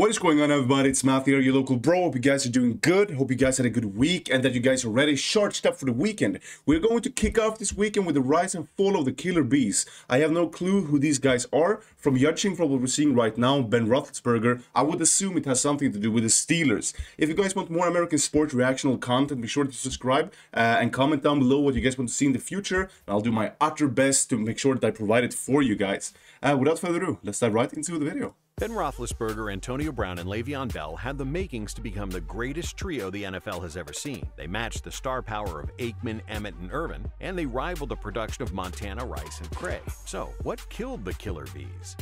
What is going on everybody, it's Matt here, your local bro. Hope you guys are doing good, hope you guys had a good week and that you guys are ready, charged up for the weekend. We're going to kick off this weekend with the rise and fall of the Killer Bees. I have no clue who these guys are. From judging from what we're seeing right now, Ben Roethlisberger, I would assume it has something to do with the Steelers. If you guys want more American sports reactional content, be sure to subscribe uh, and comment down below what you guys want to see in the future. And I'll do my utter best to make sure that I provide it for you guys. Uh, without further ado, let's dive right into the video. Ben Roethlisberger, Antonio Brown, and Le'Veon Bell had the makings to become the greatest trio the NFL has ever seen. They matched the star power of Aikman, Emmitt, and Irvin, and they rivaled the production of Montana, Rice, and Craig. So, what killed the Killer Bees?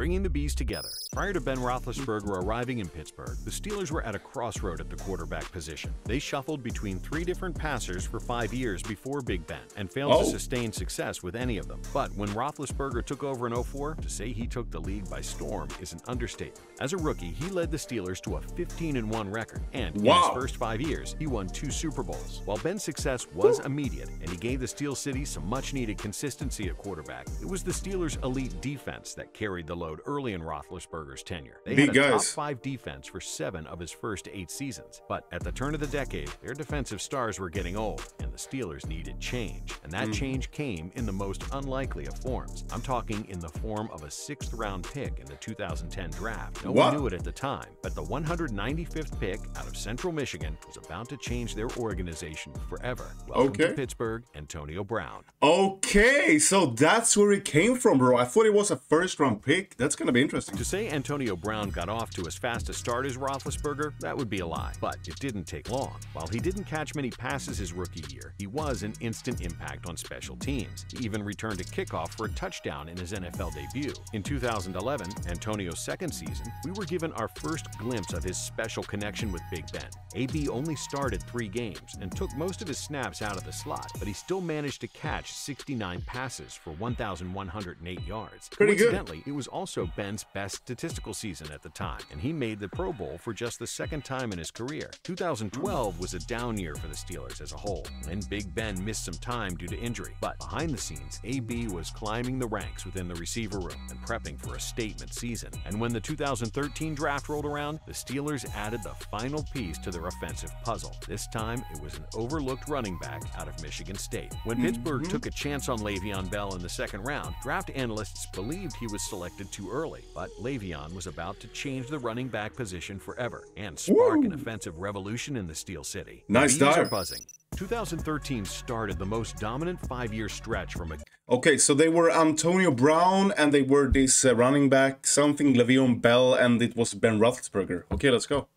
Bringing the Bees together. Prior to Ben Roethlisberger arriving in Pittsburgh, the Steelers were at a crossroad at the quarterback position. They shuffled between three different passers for five years before Big Ben and failed oh. to sustain success with any of them. But when Roethlisberger took over in 04, to say he took the league by storm is an understatement. As a rookie, he led the Steelers to a 15-1 record, and wow. in his first five years, he won two Super Bowls. While Ben's success was immediate and he gave the Steel City some much-needed consistency at quarterback, it was the Steelers' elite defense that carried the load early in Roethlisberger's tenure. They Big had a guys. top five defense for seven of his first eight seasons. But at the turn of the decade, their defensive stars were getting old, and the Steelers needed change. And that mm. change came in the most unlikely of forms. I'm talking in the form of a sixth round pick in the 2010 draft. No what? one knew it at the time, but the 195th pick out of Central Michigan was about to change their organization forever. Welcome okay. to Pittsburgh, Antonio Brown. Okay, so that's where it came from, bro. I thought it was a first round pick. That's going to be interesting. To say Antonio Brown got off to as fast a start as Roethlisberger, that would be a lie. But it didn't take long. While he didn't catch many passes his rookie year, he was an instant impact on special teams. He even returned a kickoff for a touchdown in his NFL debut. In 2011, Antonio's second season, we were given our first glimpse of his special connection with Big Ben. AB only started three games and took most of his snaps out of the slot, but he still managed to catch 69 passes for 1,108 yards. Pretty Coincidentally, good. it was also Ben's best statistical season at the time, and he made the Pro Bowl for just the second time in his career. 2012 was a down year for the Steelers as a whole, and Big Ben missed some time due to injury. But behind the scenes, AB was climbing the ranks within the receiver room and prepping for a statement season. And when the 2013 draft rolled around, the Steelers added the final piece to their offensive puzzle. This time, it was an overlooked running back out of Michigan State. When mm -hmm. Pittsburgh took a chance on Le'Veon Bell in the second round, draft analysts believed he was selected too early but Le'Veon was about to change the running back position forever and spark Woo! an offensive revolution in the Steel City. Nice dive. are buzzing. 2013 started the most dominant five-year stretch from a... Okay, so they were Antonio Brown and they were this uh, running back, something Le'Veon Bell, and it was Ben Roethlisberger. Okay, let's go.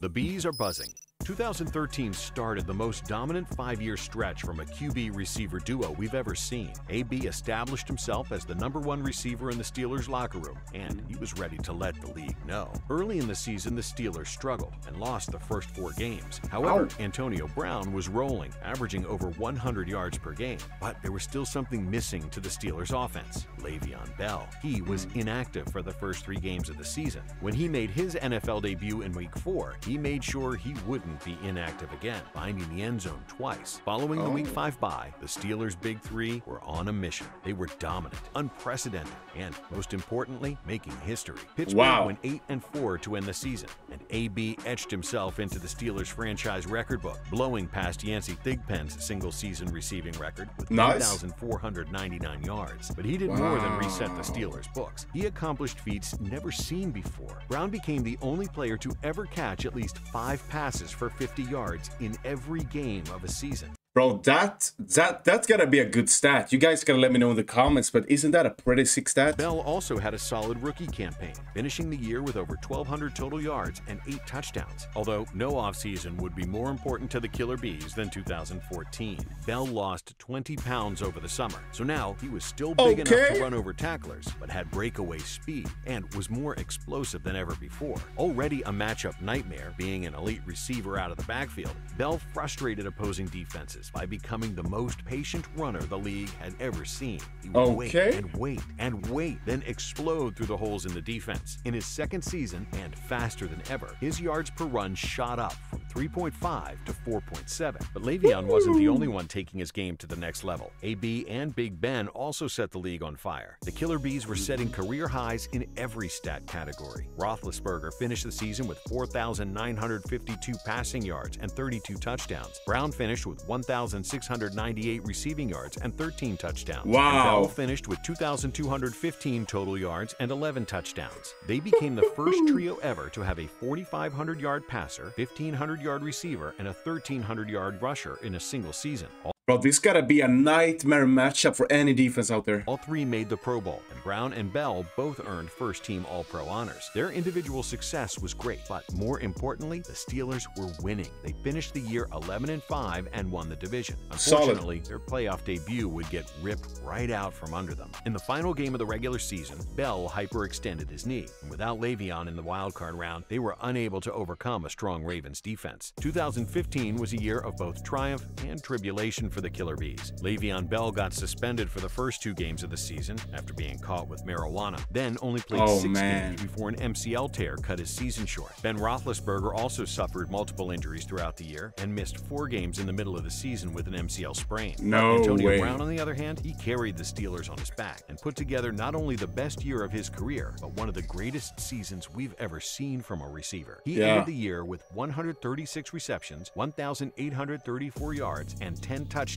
The bees are buzzing. 2013 started the most dominant five-year stretch from a QB receiver duo we've ever seen. AB established himself as the number one receiver in the Steelers locker room, and he was ready to let the league know. Early in the season, the Steelers struggled and lost the first four games. However. Antonio Brown was rolling, averaging over 100 yards per game. But there was still something missing to the Steelers' offense, Le'Veon Bell. He was hmm. inactive for the first three games of the season. When he made his NFL debut in Week 4, he made sure he wouldn't be inactive again, finding the end zone twice. Following oh. the Week 5 bye, the Steelers' Big Three were on a mission. They were dominant, unprecedented, and most importantly, making history. Pittsburgh wow. went 8 and 4 to end the season, and AB etched himself into the Steelers franchise record book, blowing past Yancey Thigpen's single-season receiving record with nice. 1,499 yards. But he did wow. more than reset the Steelers' books. He accomplished feats never seen before. Brown became the only player to ever catch at least five passes for 50 yards in every game of a season. Bro, that that that's gotta be a good stat. You guys gotta let me know in the comments, but isn't that a pretty sick stat? Bell also had a solid rookie campaign, finishing the year with over 1,200 total yards and eight touchdowns. Although no offseason would be more important to the Killer Bees than 2014. Bell lost 20 pounds over the summer, so now he was still big okay. enough to run over tacklers, but had breakaway speed and was more explosive than ever before. Already a matchup nightmare, being an elite receiver out of the backfield, Bell frustrated opposing defenses by becoming the most patient runner the league had ever seen. He would okay. wait and wait and wait, then explode through the holes in the defense. In his second season, and faster than ever, his yards per run shot up 3.5 to 4.7. But Le'Veon wasn't the only one taking his game to the next level. AB and Big Ben also set the league on fire. The Killer Bees were setting career highs in every stat category. Roethlisberger finished the season with 4,952 passing yards and 32 touchdowns. Brown finished with 1,698 receiving yards and 13 touchdowns. Wow. Bell finished with 2,215 total yards and 11 touchdowns. They became the first trio ever to have a 4,500-yard passer, 1,500-yard yard receiver and a 1,300 yard rusher in a single season. Bro, this gotta be a nightmare matchup for any defense out there. all three made the Pro Bowl, and Brown and Bell both earned first team All Pro honors. Their individual success was great, but more importantly, the Steelers were winning. They finished the year 11 and 5 and won the division. Solid. Unfortunately, their playoff debut would get ripped right out from under them. In the final game of the regular season, Bell hyperextended his knee, and without Le'Veon in the wildcard round, they were unable to overcome a strong Ravens defense. 2015 was a year of both triumph and tribulation for the Killer Bees. Le'Veon Bell got suspended for the first two games of the season after being caught with marijuana, then only played Oh, six man. games before an MCL tear cut his season short. Ben Roethlisberger also suffered multiple injuries throughout the year and missed four games in the middle of the season with an MCL sprain. No Antonio way. Brown, on the other hand, he carried the Steelers on his back and put together not only the best year of his career, but one of the greatest seasons we've ever seen from a receiver. He Yeah. ended the year with 136 receptions, 1,834 yards, and 10 touchdowns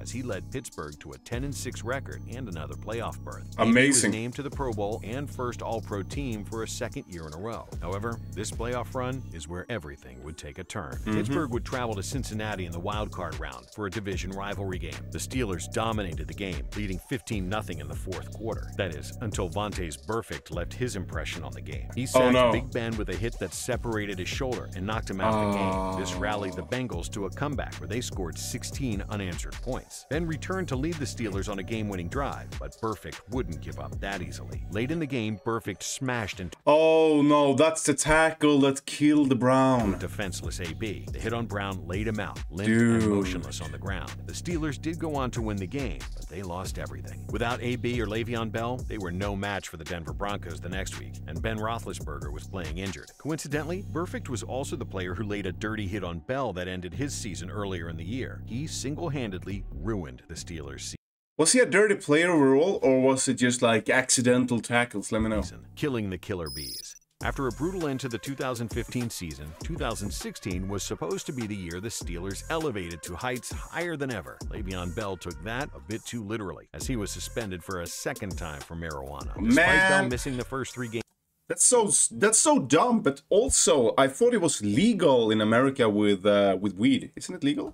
as he led Pittsburgh to a 10 6 record and another playoff berth. He Amazing. was named to the Pro Bowl and first All Pro team for a second year in a row. However, this playoff run is where everything would take a turn. Mm-hmm. Pittsburgh would travel to Cincinnati in the wild card round for a division rivalry game. The Steelers dominated the game, leading 15 0 in the fourth quarter. That is, until Vontaze Burfict left his impression on the game. He sacked Oh, no. Big Ben with a hit that separated his shoulder and knocked him out of the game. This rallied the Bengals to a comeback where they scored 16 unanswered points. Ben returned to lead the Steelers on a game-winning drive, but Burfict wouldn't give up that easily. Late in the game, Burfict smashed into Oh no, that's the tackle that killed Brown. defenseless AB. The hit on Brown laid him out, limp Dude. and motionless on the ground. The Steelers did go on to win the game, but they lost everything. Without AB or Le'Veon Bell, they were no match for the Denver Broncos the next week, and Ben Roethlisberger was playing injured. Coincidentally, Burfict was also the player who laid a dirty hit on Bell that ended his season earlier in the year. He single-handedly ruined the Steelers' season. Was he a dirty player overall, or was it just like accidental tackles? Let me know. killing the Killer Bees. After a brutal end to the 2015 season, 2016 was supposed to be the year the Steelers elevated to heights higher than ever. Le'Veon Bell took that a bit too literally, as he was suspended for a second time for marijuana. Despite Bell missing the first three games That's so that's so dumb. But also, I thought it was legal in America with uh, with weed. Isn't it legal?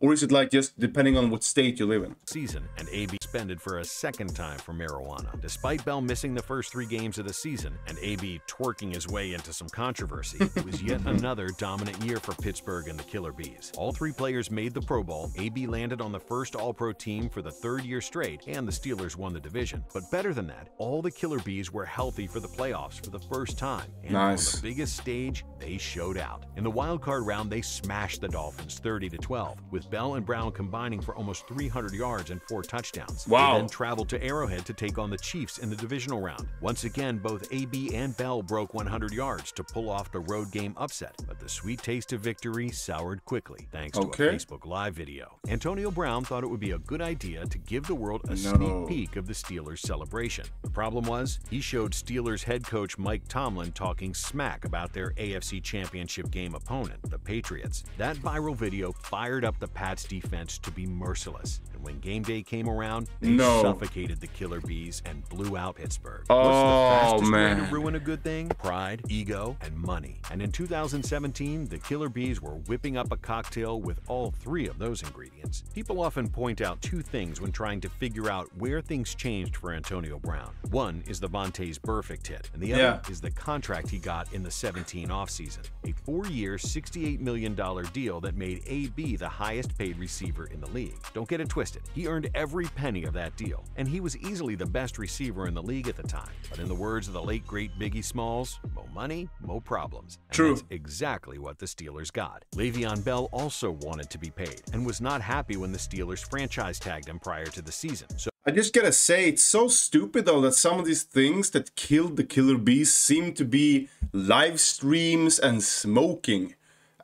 Or is it like just depending on what state you live in? season, and AB suspended for a second time for marijuana. Despite Bell missing the first three games of the season and AB twerking his way into some controversy, it was yet another dominant year for Pittsburgh and the Killer Bees. All three players made the Pro Bowl, AB landed on the first All Pro team for the third year straight, and the Steelers won the division. But better than that, all the Killer Bees were healthy for the playoffs for the first time. And Nice. on the biggest stage, they showed out. In the wild card round, they smashed the Dolphins 30 to 12, with Bell and Brown combining for almost 300 yards and four touchdowns. Wow. They then traveled to Arrowhead to take on the Chiefs in the divisional round. Once again, both AB and Bell broke 100 yards to pull off the road game upset, but the sweet taste of victory soured quickly thanks to a Facebook Live video. Antonio Brown thought it would be a good idea to give the world a No. sneak peek of the Steelers celebration. The problem was, he showed Steelers head coach Mike Tomlin talking smack about their AFC Championship game opponent, the Patriots. That viral video fired up the Pats defense to be merciless. And when game day came around, they No. suffocated the Killer Bees and blew out Pittsburgh. Oh, What's the fastest way man. to ruin a good thing? Pride, ego, and money. And in 2017, the Killer Bees were whipping up a cocktail with all three of those ingredients. People often point out two things when trying to figure out where things changed for Antonio Brown. One is the Vontaze Burfict hit, and the other Yeah. is the contract he got in the 17 offseason. A four-year, $68 million deal that made AB the highest paid receiver in the league. Don't get it twisted. He earned every penny of that deal, and he was easily the best receiver in the league at the time. But in the words of the late great Biggie Smalls, mo money, mo problems. And True. That's exactly what the Steelers got. Le'Veon Bell also wanted to be paid and was not happy when the Steelers franchise tagged him prior to the season. So I just gotta say, it's so stupid though that some of these things that killed the Killer Bees seem to be live streams and smoking.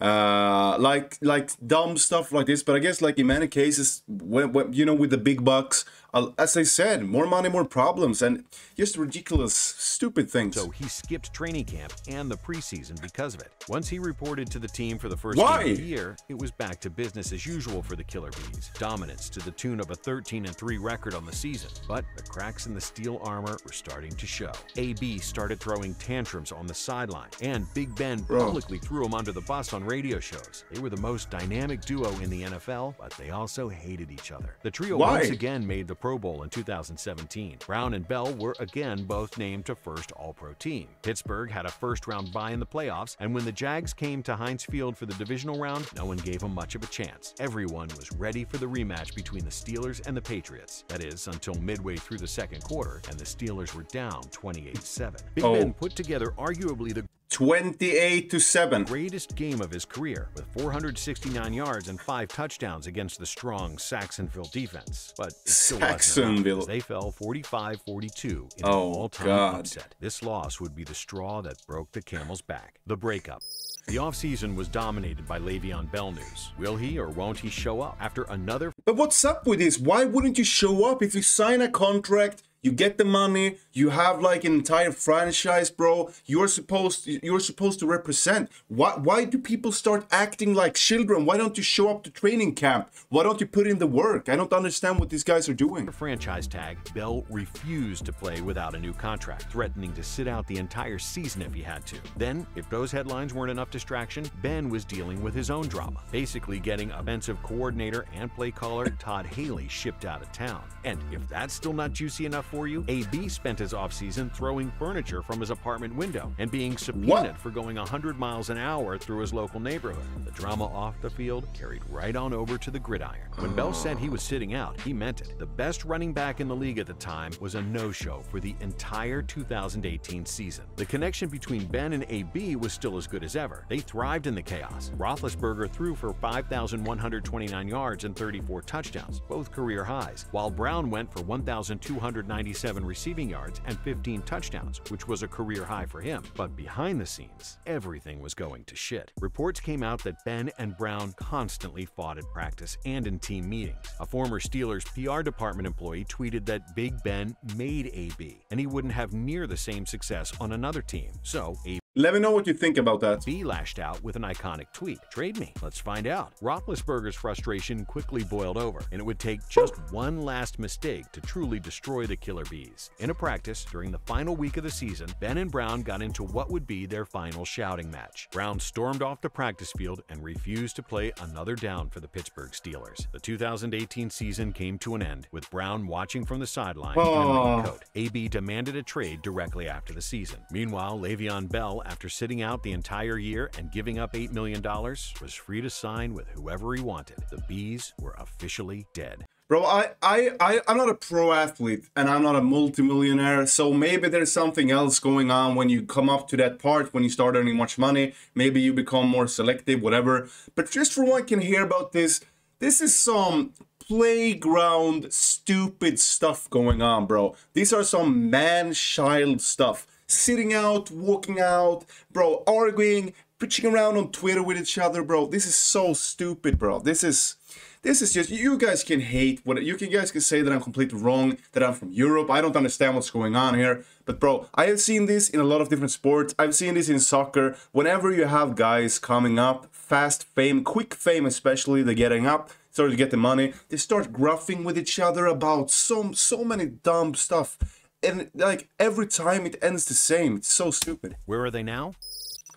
uh, like like dumb stuff like this. But I guess like in many cases, when, when you know with the big bucks, as I said, more money, more problems, and just ridiculous, stupid things. So he skipped training camp and the preseason because of it. Once he reported to the team for the first Why? game of the year, it was back to business as usual for the Killer Bees. Dominance to the tune of a 13 and 3 record on the season. But the cracks in the steel armor were starting to show. AB started throwing tantrums on the sideline, and Big Ben Bro. publicly threw him under the bus on radio shows. They were the most dynamic duo in the NFL, but they also hated each other. The trio Why? once again made the Pro Bowl in 2017. Brown and Bell were again both named to first All Pro team. Pittsburgh had a first round bye in the playoffs, and when the Jags came to Heinz Field for the divisional round, no one gave them much of a chance. Everyone was ready for the rematch between the Steelers and the Patriots. That is, until midway through the second quarter, and the Steelers were down 28 7. Big Oh. Ben put together arguably the 28 to 7. greatest game of his career with 469 yards and five touchdowns against the strong Jacksonville defense. But enough, Jacksonville. they fell 45-42 in Oh, an all-time upset. This loss would be the straw that broke the camel's back. The breakup. The offseason was dominated by Le'Veon Bell news. Will he or won't he show up after another But what's up with this? Why wouldn't you show up if you sign a contract? You get the money. You have like an entire franchise, bro. You're supposed you're supposed to represent. Why why do people start acting like children? Why don't you show up to training camp? Why don't you put in the work? I don't understand what these guys are doing. franchise tag, Bell refused to play without a new contract, threatening to sit out the entire season if he had to. Then, if those headlines weren't enough distraction, Ben was dealing with his own drama, basically getting offensive coordinator and play caller Todd Haley shipped out of town. And if that's still not juicy enough you, AB spent his offseason throwing furniture from his apartment window and being subpoenaed What? for going 100 miles an hour through his local neighborhood. The drama off the field carried right on over to the gridiron. When Bell said he was sitting out, he meant it. The best running back in the league at the time was a no-show for the entire 2018 season. The connection between Ben and AB was still as good as ever. They thrived in the chaos. Roethlisberger threw for 5,129 yards and 34 touchdowns, both career highs, while Brown went for 1,297 receiving yards and 15 touchdowns, which was a career high for him. But behind the scenes, everything was going to shit. Reports came out that Ben and Brown constantly fought at practice and in team meetings. A former Steelers PR department employee tweeted that Big Ben made AB, and he wouldn't have near the same success on another team. So AB Let me know what you think about that. B lashed out with an iconic tweet. Trade me. Let's find out. Roethlisberger's frustration quickly boiled over, and it would take just one last mistake to truly destroy the Killer Bees. In a practice during the final week of the season, Ben and Brown got into what would be their final shouting match. Brown stormed off the practice field and refused to play another down for the Pittsburgh Steelers. The 2018 season came to an end, with Brown watching from the sideline in a Oh. raincoat. AB demanded a trade directly after the season. Meanwhile, Le'Veon Bell, after sitting out the entire year and giving up $8 million, was free to sign with whoever he wanted. The Bees were officially dead. Bro, I, I, I, I'm not a pro athlete and I'm not a multimillionaire, so maybe there's something else going on when you come up to that part, when you start earning much money. Maybe you become more selective, whatever. But just for what I can hear about this, this is some playground stupid stuff going on, bro. These are some man child stuff. Sitting out, walking out, bro, arguing, pitching around on Twitter with each other, bro. This is so stupid, bro. This is this is just you guys can hate what you can guys can say that I'm completely wrong, that I'm from Europe. I don't understand what's going on here. But bro, I have seen this in a lot of different sports. I've seen this in soccer. Whenever you have guys coming up, fast fame, quick fame especially, they're getting up, start to get the money, they start gruffing with each other about so so many dumb stuff. And like every time it ends the same. It's so stupid. Where are they now?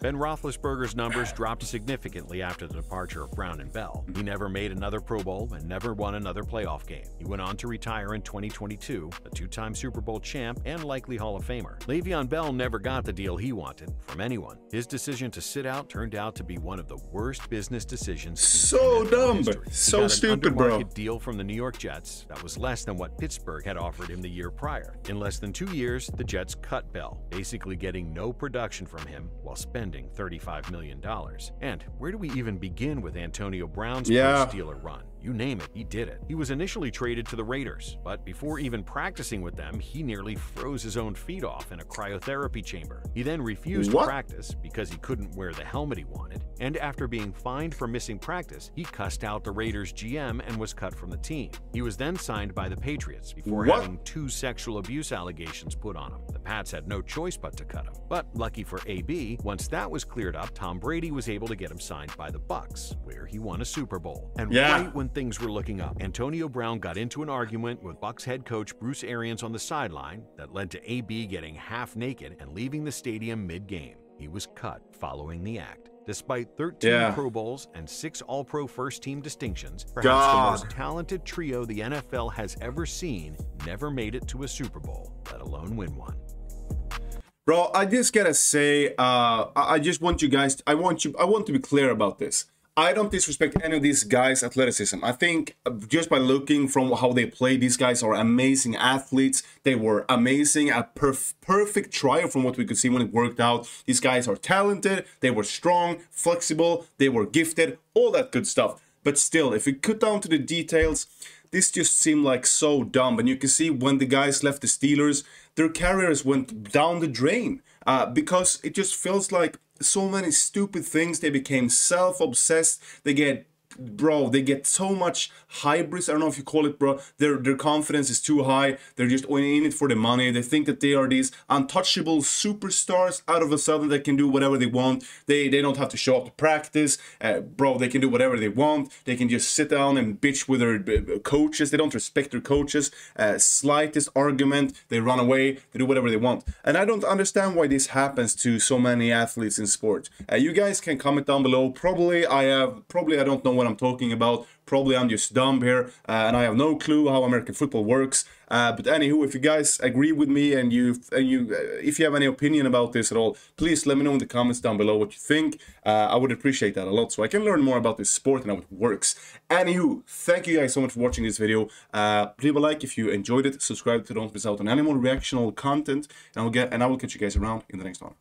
Ben Roethlisberger's numbers dropped significantly after the departure of Brown and Bell. He never made another Pro Bowl and never won another playoff game. He went on to retire in 2022, a two-time Super Bowl champ and likely Hall of Famer. Le'Veon Bell never got the deal he wanted from anyone. His decision to sit out turned out to be one of the worst business decisions. So dumb, so stupid, bro. deal from the New York Jets that was less than what Pittsburgh had offered him the year prior. In less than two years, the Jets cut Bell, basically getting no production from him while spending $35 million. And where do we even begin with Antonio Brown's Yeah. first Steeler run? You name it, he did it. He was initially traded to the Raiders, but before even practicing with them, he nearly froze his own feet off in a cryotherapy chamber. He then refused What? to practice because he couldn't wear the helmet he wanted, and after being fined for missing practice, he cussed out the Raiders GM and was cut from the team. He was then signed by the Patriots before What? having two sexual abuse allegations put on him. The Pats had no choice but to cut him. But lucky for AB, once that was cleared up, Tom Brady was able to get him signed by the Bucs, where he won a Super Bowl. And Yeah. right when things were looking up, Antonio Brown got into an argument with Bucs head coach Bruce Arians on the sideline that led to AB getting half naked and leaving the stadium mid-game. He was cut following the act. Despite 13 Yeah. Pro Bowls and 6 All-Pro first team distinctions, perhaps God. the most talented trio the NFL has ever seen never made it to a Super Bowl, let alone win one. Bro, I just gotta say, uh, I I just want you guys, I want you, I want to be clear about this. I don't disrespect any of these guys' athleticism. I think just by looking from how they play, these guys are amazing athletes. They were amazing, a perf- perfect trial from what we could see when it worked out. These guys are talented, they were strong, flexible, they were gifted, all that good stuff. But still, if we cut down to the details, this just seemed like so dumb. And you can see when the guys left the Steelers, their careers went down the drain uh, because it just feels like so many stupid things. They became self obsessed. They get bro they get so much hybris i don't know if you call it bro. Their their confidence is too high. They're just in it for the money. They think that they are these untouchable superstars out of a sudden they can do whatever they want. They they don't have to show up to practice. Uh, bro they can do whatever they want. They can just sit down and bitch with their uh, coaches. They don't respect their coaches. Uh, slightest argument. They run away. They do whatever they want. And i don't understand why this happens to so many athletes in sport. Uh, you guys can comment down below. Probably i have probably i don't know what i'm talking about. Probably i'm just dumb here uh, and i have no clue how american football works. Uh, but anywho if you guys agree with me and you and you uh, if you have any opinion about this at all please let me know in the comments down below what you think. I would appreciate that a lot so i can learn more about this sport and how it works. Anywho thank you guys so much for watching this video. Leave a like if you enjoyed it. Subscribe to don't miss out on any more reactional content and i'll get and i will catch you guys around in the next one